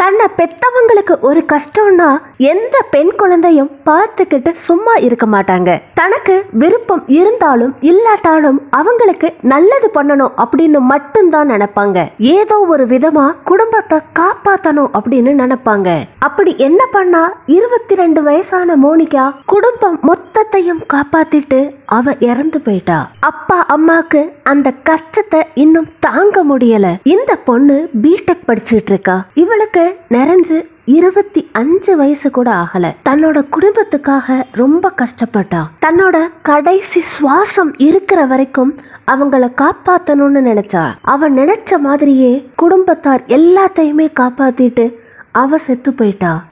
தன்னை பெத்தவங்களுக்கு ஒரு கஷ்டம்னா எந்த பெண் குழந்தையும் பார்த்துக்கிட்டு சும்மா இருக்க மாட்டாங்க. தனக்கு விருப்பம் இருந்தாலும் இல்லாட்டாலும் அவங்களுக்கு நல்லது பண்ணணும் அப்படின்னு மட்டும்தான் நினைப்பாங்க. ஏதோ ஒரு விதமா குடும்பத்தை காப்பாத்தணும் அப்படின்னு நினைப்பாங்க. அப்படி என்ன பண்ணா இருபத்தி ரெண்டு வயசான மோனிகா குடும்பம் மொத்தத்தையும் காப்பாத்திட்டு அவ இறந்து போயிட்டா. அப்பா அம்மாக்கு அந்த கஷ்டத்தை இன்னும் தாங்க முடியல. இந்த பொண்ணு பிடெக் படிச்சுட்டு இருக்கா. இவளுக்கு நிறைஞ்சு இருபத்தி அஞ்சு வயசு கூட ஆகல. தன்னோட குடும்பத்துக்காக ரொம்ப கஷ்டப்பட்டா. தன்னோட கடைசி சுவாசம் இருக்கிற வரைக்கும் அவங்கள காப்பாத்தணும்னு நினைச்சா. அவ நினைச்ச மாதிரியே குடும்பத்தார் எல்லாத்தையுமே காப்பாத்திட்டு அவ செத்து போயிட்டா.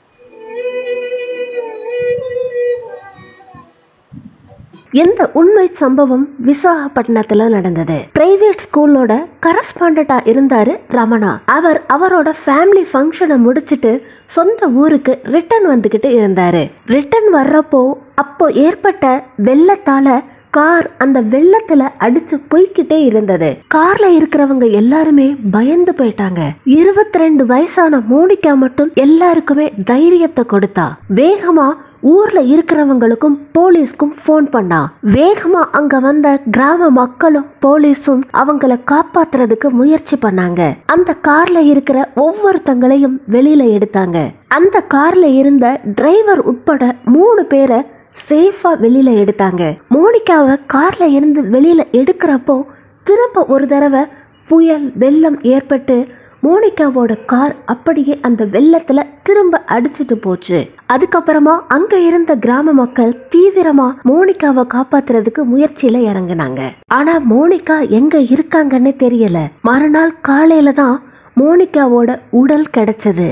இந்த உண்மை சம்பவம் விசாகப்பட்டினத்துல நடந்தது? பிரைவேட் ஸ்கூலோட கரஸ்பாண்டா இருந்தாரு ரமணா. அவர் அவரோட ஃபேமிலி ஃபங்க்ஷனை முடிச்சிட்டு சொந்த ஊருக்கு ரிட்டர்ன் வந்துகிட்டு இருந்தாரு. ரிட்டர்ன் வர்றப்போ அப்போ ஏற்பட்ட வெள்ளத்தால கார் அந்த வெள்ளத்துல அடிச்சு போய்கிட்டே இருந்தது. கார்ல இருக்கிறவங்க எல்லாருமே பயந்து போயிட்டாங்க. இருபத்தி ரெண்டு வயசான மோனிகா மட்டும் எல்லாருக்குமே தைரியத்தை கொடுத்தா. வேகமா ஊர்ல இருக்கிறவங்களுக்கும் போலீஸ்க்கும் ஃபோன் பண்ணா. வேகமா அங்க வந்த கிராம மக்களும் போலீஸும் அவங்கள காப்பாத்துறதுக்கு முயற்சி பண்ணாங்க. அந்த கார்ல இருக்கிற ஒவ்வொருத்தங்களையும் வெளியில எடுத்தாங்க. அந்த கார்ல இருந்த டிரைவர் உட்பட மூணு பேரை சேஃபா வெளியில எடுத்தாங்க. மோனிகாவை கார்ல இருந்து வெளியில எடுக்கிறப்போ திரும்ப ஒரு தடவை புயல் வெள்ளம் ஏற்பட்டு மோனிகாவோட கார் அப்படியே அந்த வெள்ளத்துல திரும்ப அடிச்சிட்டு போச்சு. அதுக்கப்புறமா அங்க இருந்த கிராம மக்கள் தீவிரமா மோனிகாவை காப்பாத்துறதுக்கு முயற்சியில இறங்குனாங்க. ஆனா மோனிகா எங்க இருக்காங்கன்னு தெரியல. மறுநாள் காலையில தான் மோனிகாவோட உடல் கிடைச்சது.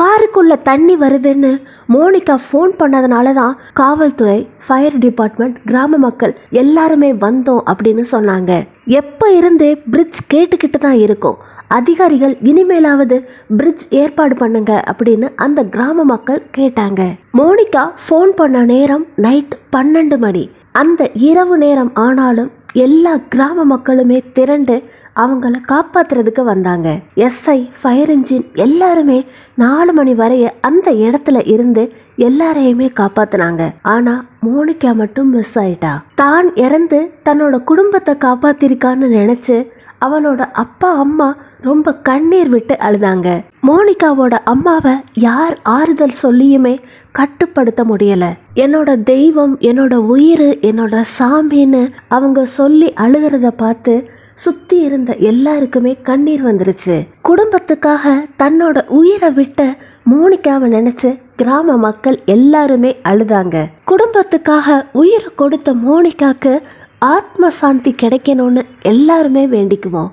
காருக்குள்ள தண்ணி வருதுன்னு மோனிகா ஃபோன் பண்ணதுனால தான் காவல்துறை ஃபயர் டிபார்ட்மெண்ட் கிராம மக்கள் எல்லாருமே வந்தோம் அப்படின்னு சொன்னாங்க. எப்போ இருந்தே பிரிட்ஜ் கேட்டுக்கிட்டு தான் இருக்கும்? அதிகாரிகள் இனிமேலாவது பிரிட்ஜ் ஏற்பாடு பண்ணுங்க அப்படின்னு அந்த கிராம மக்கள் கேட்டாங்க. மோனிகா ஃபோன் பண்ண நேரம் நைட் பன்னெண்டு மணி. அந்த இரவு நேரம் ஆனாலும் எல்லா கிராம மக்களுமே திரண்டு அவங்கள காப்பாத்துறதுக்கு வந்தாங்க. எஸ்ஐ ஃபயர் இன்ஜின் எல்லாருமே நாலு மணி வரைய அந்த இடத்துல இருந்து எல்லாரையுமே காப்பாத்தினாங்க. ஆனா மோனிகா மட்டும் மிஸ் ஆயிட்டா. தான் இறந்து தன்னோட குடும்பத்தை காப்பாத்திருக்கான்னு நினைச்சு அவனோட அப்பா அம்மா ரொம்ப கண்ணீர் விட்டு அழுதாங்க. மோனிகாவோட அம்மாவை யார் ஆறுதல் சொல்லியுமே கட்டுப்படுத்த முடியலை. என்னோட தெய்வம் என்னோட உயிர் என்னோட சாமின்னு அவங்க சொல்லி அழுகிறத பார்த்து சுத்தி இருந்த எல்லாருக்குமே கண்ணீர் வந்துருச்சு. குடும்பத்துக்காக தன்னோட உயிரை விட்ட மோனிகாவை நினைச்சு கிராம மக்கள் எல்லாருமே அழுதாங்க. குடும்பத்துக்காக உயிரை கொடுத்த மோனிகாக்கு ஆத்ம சாந்தி கிடைக்கணும்னு எல்லாருமே வேண்டிக்குவோம்.